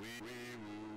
we, we we.